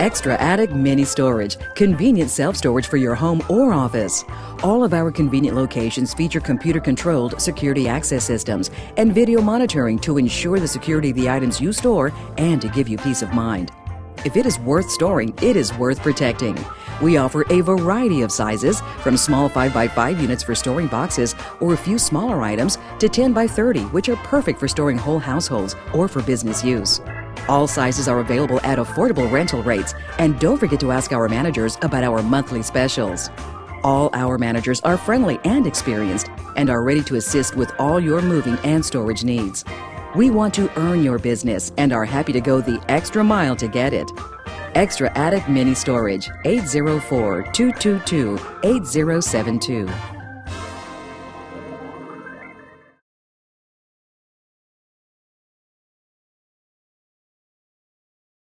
Extra Attic Mini Storage, convenient self storage for your home or office. All of our convenient locations feature computer controlled security access systems and video monitoring to ensure the security of the items you store and to give you peace of mind. If it is worth storing, it is worth protecting. We offer a variety of sizes, from small 5x5 units for storing boxes or a few smaller items to 10x30, which are perfect for storing whole households or for business use. All sizes are available at affordable rental rates, and don't forget to ask our managers about our monthly specials. All our managers are friendly and experienced and are ready to assist with all your moving and storage needs. We want to earn your business and are happy to go the extra mile to get it. Extra Attic Mini Storage 804 222 8072.